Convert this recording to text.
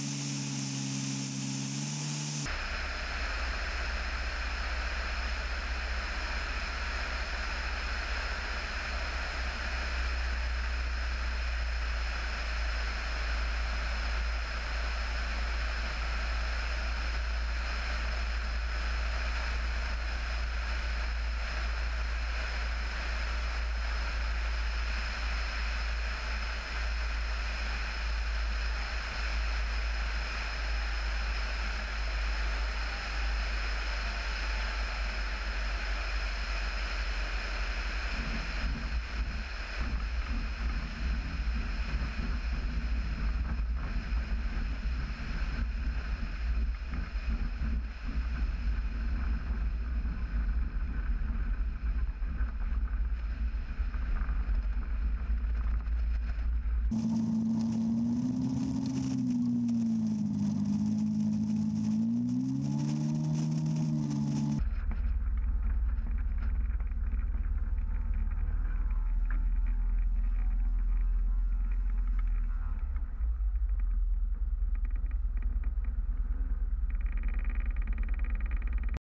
Yes. you